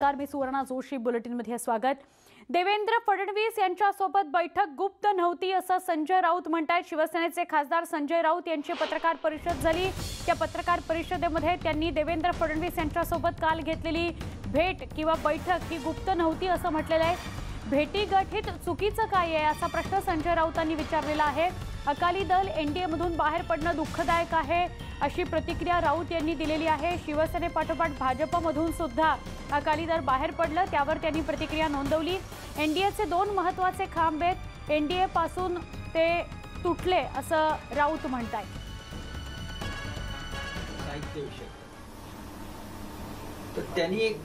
नमस्कार मी सुवर्णा जोशी बुलेटिनमध्ये स्वागत. देवेंद्र फडणवीस यांच्यासोबत बैठक गुप्त नव्हती असं संजय राऊत म्हणतात शिवसेनेचे खासदार संजय राऊत यांची पत्रकार परिषद झाली. त्या पत्रकार परिषदेमध्ये त्यांनी देवेंद्र फडणवीस यांच्यासोबत काल घेतलेली भेट किंवा बैठक ही गुप्त नव्हती असं म्हटलेलं आहे. भेटी गठीत चुकीचं काय आहे असा प्रश्न संजय राऊतांनी विचारलेला आहे. अकाली दल एनडीएमधून बाहेर पडणं दुःखदायक आहे अशी प्रतिक्रिया राऊत यांनी दिलेली आहे. शिवसेनेपाठोपाठ भाजपमधून सुद्धा अकाली दल बाहेर पडलं त्यावर त्यांनी प्रतिक्रिया नोंदवली. एनडीएचे दोन महत्त्वाचे खांब आहेत एनडीएपासून ते तुटले असं राऊत म्हणत साहित्य त्यांनी एक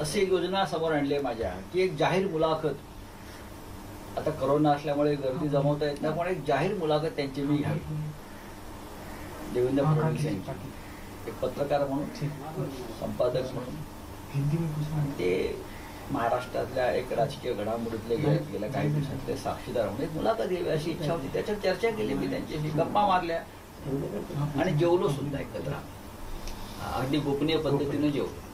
अशी योजना समोर आणली आहे माझ्या की एक जाहीर मुलाखत आता करोना असल्यामुळे गर्दी जमवता येत नाही पण एक जाहीर मुलाखत त्यांची मी घ्यावी. देवेंद्र फडणवीस यांची. एक पत्रकार म्हणून संपादक म्हणून. ते महाराष्ट्रातल्या एक राजकीय घडामोडीतले गेल्या गेल्या काही दिवसातले साक्षीदार म्हणून. एक मुलाखत घ्यावी अशी इच्छा होती. त्याच्यात चर्चा केली मी त्यांच्याशी. गप्पा मारल्या. आणि जेवलो सुद्धा एकत्र. अगदी गोपनीय पद्धतीने जेवलो.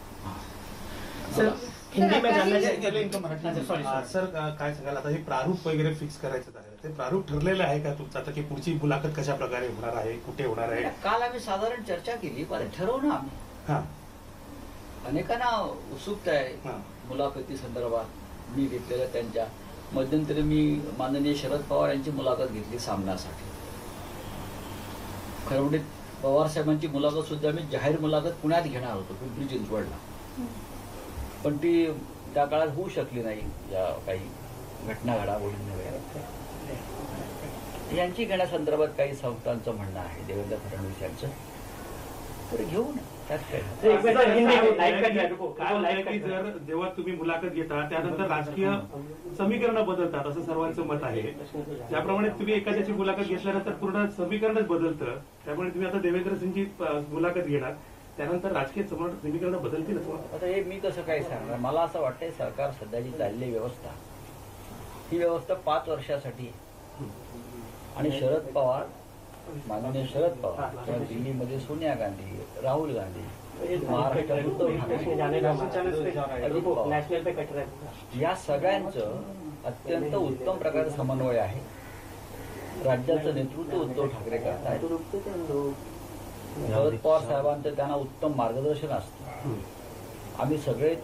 सर हिंदी में जानना चाहिए सॉरी सर आ, काय सांगाल? आता हे प्रारूप वगैरे फिक्स करायचं आहे ते प्रारूप ठरलेलं आहे का तुमचं? आता की पुढची मुलाखत कशा प्रकारे होणार आहे? कुठे होणार आहे? काल आम्ही साधारण चर्चा केली पण ठरवू ना आम्ही. हा. अनेकांना उत्सुकता आहे. हा. मुलाखती संदर्भात मी घेतलेल्या त्यांच्या. मध्यंतरी मी माननीय शरद पवार यांची मुलाखत घेतली सामनासाठी. खरं म्हणजे पवार साहेबांची मुलाखत सुद्धा मी जाहीर मुलाखत पुण्यात घेणार होतो पिंपरी चिंचवडला. पण ती त्या काळात होऊ शकली नाही या काही घटना घडामोडींमुळे यांची घेण्यासंदर्भात काही संस्थांचं म्हणणं आहे देवेंद्र फडणवीस यांचं. तर घेऊ ना। जर जेव्हा तुम्ही मुलाखत घेता त्यानंतर राजकीय समीकरण बदलतात असं सर्वांचं मत आहे. ज्याप्रमाणे तुम्ही एखाद्याची मुलाखत घेतल्यानंतर पूर्ण समीकरणच बदलतं. त्यामुळे तुम्ही आता देवेंद्र सिंगची मुलाखत घेणार. त्यानंतर राजकीय सम- समीकरण बदलतील आता हे मी कसं काय सांगणार? मला असं वाटतंय सरकार सध्याची चाललेली व्यवस्था ही व्यवस्था पाच वर्षासाठी आणि शरद पवार माननीय शरद पवार किंवा दिल्लीमध्ये सोनिया गांधी राहुल गांधी महाराष्ट्रात या सगळ्यांचं अत्यंत उत्तम प्रकारे समन्वय आहे. राज्याचं नेतृत्व उद्धव ठाकरे करतायत. शरद पवार साहेबांचं त्यांना उत्तम मार्गदर्शन असतं. आम्ही सगळे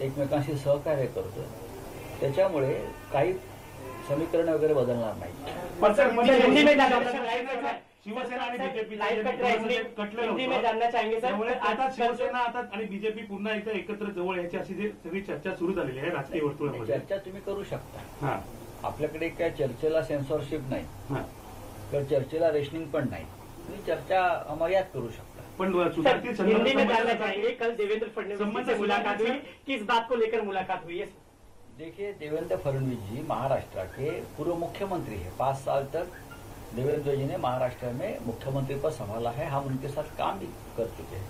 एकमेकांशी सहकार्य करतो. त्याच्यामुळे काही समीकरण वगैरे बदलणार नाही पण सर सर, हिंदी में जानना लाइव कट रहा है शिवसेना आणि सर, बीजेपी लाइव कट रहा है हिंदी कटलेलं हिंदी में होतं. जानना चाहेंगे सर. त्यामुळे आता शिवसेना आता आणि बीजेपी पुन्हा एकदा एकत्र जवळ याची अशी जी सगळी चर्चा सुरू झालेली आहे राजकीय वर्तुळामध्ये. चर्चा तुम्ही करू शकता. हा. आपल्याकडे काय चर्चेला सेन्सॉरशिप नाही. हा. किंवा चर्चेला रेशनिंग पण नाही. चर्चा अमर्याद करू शकता. पण हिंदी में जानना कल देवेंद्र फडणवीस से मुलाकात हुई। किस बात को लेकर मुलाकात हुई है? देखिए देवेंद्र फडणवीस जी महाराष्ट्र के पूर्व मुख्यमंत्री है। पाँच साल तक देवेंद्र जी ने महाराष्ट्र में मुख्यमंत्री पद संभाला है। हम उनके साथ काम भी कर चुके हैं।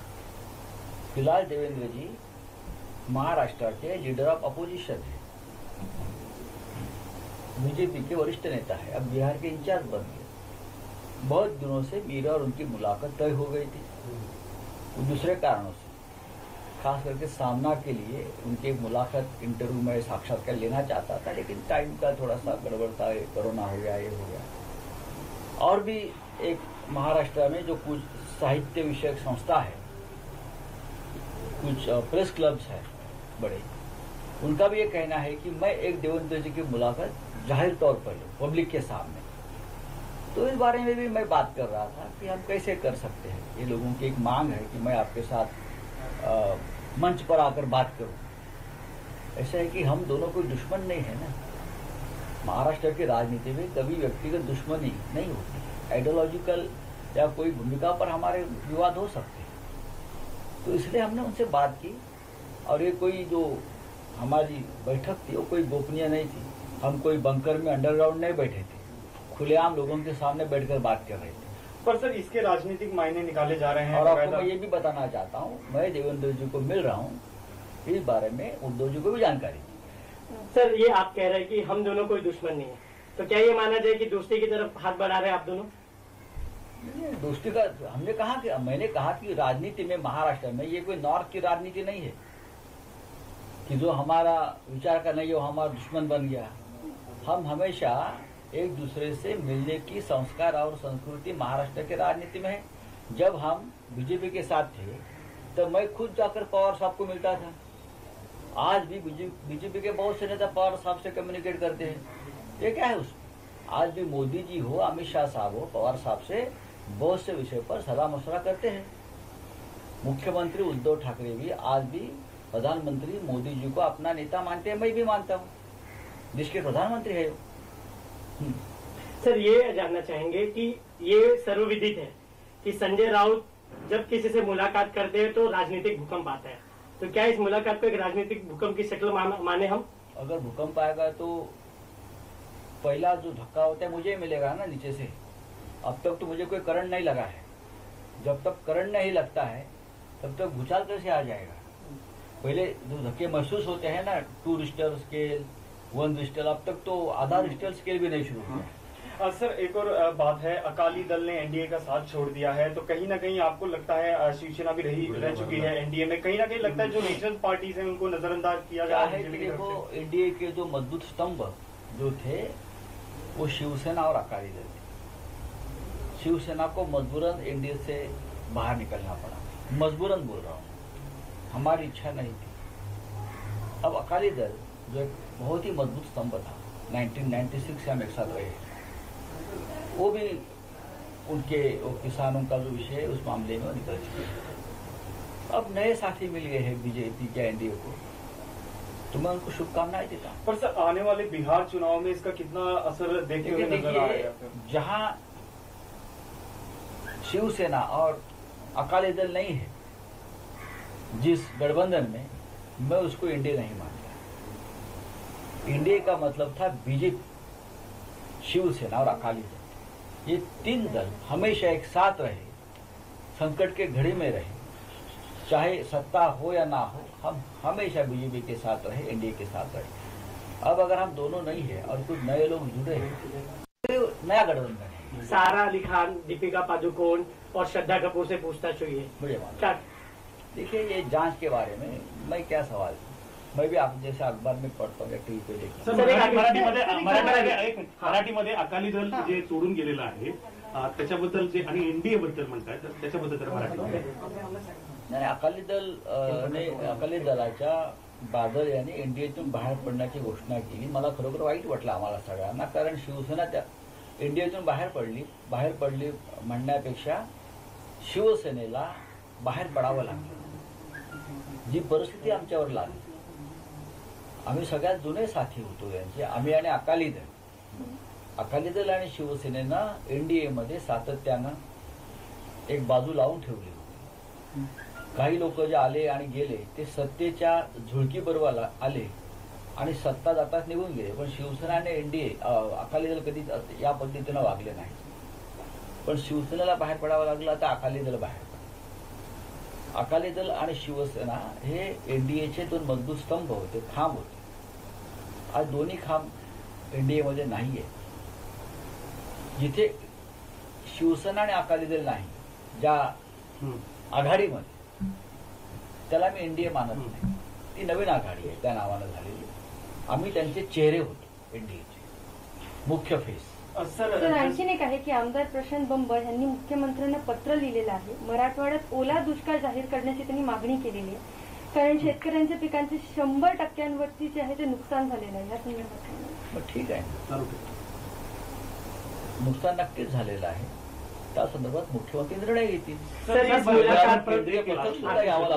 फ़िलहाल देवेंद्र जी महाराष्ट्र के लीडर ऑफ़ अपोजिशन है। बीजेपी के वरिष्ठ नेता है। अब बिहार के इंचार्ज बन गए। बहुत दिनों से मेरा और उनकी मुलाकात तय हो गई थी। दूसरे कारणों से, खास करके सामना के लिए उनकी मुलाकात इंटरव्यू में साक्षात्कार लेना चाहता था, लेकिन टाइम का थोड़ा सा गड़बड़ था कोरोना हो गया, ये हो गया। और भी एक महाराष्ट्र में जो कुछ साहित्य विषयक संस्था है, कुछ प्रेस क्लब्स है बड़े, उनका भी ये कहना है कि मैं एक देवेंद्र जी की मुलाकात ज़ाहिर तौर पर लूँ पब्लिक के सामने तो इस बारे में भी मैं बात कर रहा था कि हम कैसे कर सकते हैं। ये लोगों की एक मांग है कि मैं आपके साथ अ, मंच पर आकर बात करूँ। ऐसा है कि हम दोनों कोई दुश्मन नहीं है ना। महाराष्ट्र की राजनीति में कभी व्यक्तिगत दुश्मनी नहीं होती। आइडियोलॉजिकल या कोई भूमिका पर हमारे विवाद हो सकते हैं। तो इसलिए हमने उनसे बात की और ये कोई जो हमारी बैठक थी वो कोई गोपनीय नहीं थी। हम कोई बंकर में अंडरग्राउंड नहीं बैठे थे। खुलेआम लोगों के सामने बैठकर बात कर रहे थे। पर सर इसके राजनीतिक मायने निकाले जा रहे हैं और आपको मैं ये भी बताना चाहता हूँ मैं देवेंद्र जी को मिल रहा हूँ इस बारे में उद्धव जी को भी जानकारी। दी सर ये आप कह रहे हैं कि हम दोनों कोई दुश्मन नहीं है। तो क्या ये माना जाए कि दोस्ती की तरफ़ हाथ बढ़ा रहे हैं आप दोनों? दोस्ती का हमने कहा कि मैंने कहा कि राजनीति में महाराष्ट्र में ये कोई नॉर्थ की राजनीति नहीं है। कि जो हमारा विचार का नहीं है वो हमारा दुश्मन बन गया। हम हमेशा एक दूसरे से मिलने की संस्कार और संस्कृति महाराष्ट्र के राजनीति में है। जब हम बीजेपी के साथ थे तो मैं खुद जाकर पवार साहब को मिलता था। आज भी बीजेपी के बहुत से नेता पवार साहब से कम्युनिकेट करते हैं। ये क्या है उसमें? आज भी मोदी जी हो, अमित शाह साहब हो, पवार साहब से बहुत से विषय पर सलाह मशवरा करते हैं। मुख्यमंत्री उद्धव ठाकरे भी आज भी प्रधानमंत्री मोदी जी को अपना नेता मानते हैं, मैं भी मानता हूँ। देश के प्रधानमंत्री है। हम्म। सर ये जानना चाहेंगे कि ये सर्वविदित है कि संजय राउत जब किसी से मुलाकात करते हैं तो राजनीतिक भूकंप आता है। तो क्या इस मुलाकात को एक राजनीतिक भूकंप की शक्ल माने हम? अगर भूकंप आएगा तो पहला जो धक्का होता है मुझे ही मिलेगा ना नीचे से। अब तक तो मुझे कोई करंट नहीं लगा है। जब तक करंट नहीं लगता है तब तक भूचाल कैसे आ जाएगा? पहले जो धक्के महसूस होते हैं ना two Richter scale one Richter अब तक तो आधा रिस्टर स्केल भी नहीं शुरू हुआ सर एक और बात है अकाली दल ने एनडीए का साथ छोड़ दिया है तो कहीं ना कहीं आपको लगता है शिवसेना भी रही रह चुकी है एनडीए में। कहीं ना कहीं लगता है जो नेशनल पार्टीज़ हैं उनको नजरअंदाज किया क्या जा है रहा कि है देखो एनडीए के जो मज़बूत स्तंभ जो थे वो शिवसेना और अकाली दल थे। शिवसेना को मजबूरन एनडीए से बाहर निकलना पड़ा। मजबूरन बोल रहा हूँ हमारी इच्छा नहीं थी। अब अकाली दल जो एक बहुत ही मज़बूत स्तंभ था। 1996 से हम एक साथ रहे। वो भी उनके वो किसानों का जो विषय है उस मामले में निकल चुके हैं। अब नए साथी मिल गए हैं बीजेपी या एनडीए को। तो मैं उनको शुभकामनाएँ देता हूँ। पर सर आने वाले बिहार चुनाव में इसका कितना असर देखते हुए नज़र आ रहा है जहाँ शिवसेना और अकाली दल नहीं है जिस गठबंधन में मैं उसको इंडिया नहीं मानता। इंडिया का मतलब था बीजेपी शिवसेना और अकाली दल। ये तीन दल हमेशा एक साथ रहे संकट के घड़ी में रहे। चाहे सत्ता हो या ना हो हम हमेशा बीजेपी के साथ रहे एनडीए के साथ रहे। अब अगर हम दोनों नहीं है और कुछ नए लोग जुड़े हैं तो नया गठबंधन है। सारा अली खान दीपिका पादुकोण और श्रद्धा कपूर से पूछताछ हुई है। मुझे देखिए ये जाँच के बारे में मैं क्या सवाल मैं भी आप जैसे अखबार में पढ़ता हूँ टीवी पे देखता हूँ। मराठीमध्ये अकाली दल जे सोडून गेलेलं आहे त्याच्याबद्दल जे आणि एनडीए बद्दल म्हणताय तर त्याच्याबद्दल मराठीमध्ये नाही अकाली दल ने अकाली दलाच्या बादल यांनी एनडीएतून बाहेर पडण्याची घोषणा केली. मला खरोखर वाईट वाटलं आम्हाला सगळ्यांना कारण शिवसेना त्या एनडीएतून बाहेर पडली. बाहेर पडली म्हणण्यापेक्षा शिवसेनेला बाहेर पडावं लागलं. जी परिस्थिती आमच्यावर लागली. आम्ही सगळ्यात जुने साथी होतो यांचे. आम्ही आणि अकाली दल. अकाली दल आणि शिवसेनेनं एनडीए मध्ये सातत्यानं एक बाजू लावून ठेवली होती. काही लोक जे आले आणि गेले ते सत्तेच्या झुळकीबरोबर आले आणि सत्ता जाताच निघून गेले. पण शिवसेना आणि एनडीए अकाली दल कधी या पद्धतीनं वागले नाही पण शिवसेनेला बाहेर पडावं लागलं तर अकाली दल बाहेर पडलं. अकाली दल आणि शिवसेना हे एनडीएचे दोन मजबूत स्तंभ होते खांब होते. आज दोन्ही खांब एनडीए मध्ये नाहीये. जिथे शिवसेना आणि अकाली दल नाही ज्या. आघाडीमध्ये त्याला मी एनडीए मानत नाही. ती नवीन आघाडी आहे त्या नावानं झालेली आम्ही त्यांचे चेहरे होतो एनडीएचे. मुख्य फेस. सर आणखीन एक आहे की आमदार प्रशांत बंबर यांनी मुख्यमंत्र्यांना पत्र लिहिलेलं आहे. मराठवाड्यात ओला दुष्काळ जाहीर करण्याची त्यांनी मागणी केलेली आहे. कारण शेतकऱ्यांच्या पिकांचे शंभर टक्क्यांवरती जे आहे ते नुकसान झालेलं आहे या संदर्भात. ठीक आहे. नुकसान नक्कीच झालेलं आहे. त्या संदर्भात मुख्यमंत्री निर्णय घेतील. केंद्रीय पथक सुद्धा यावं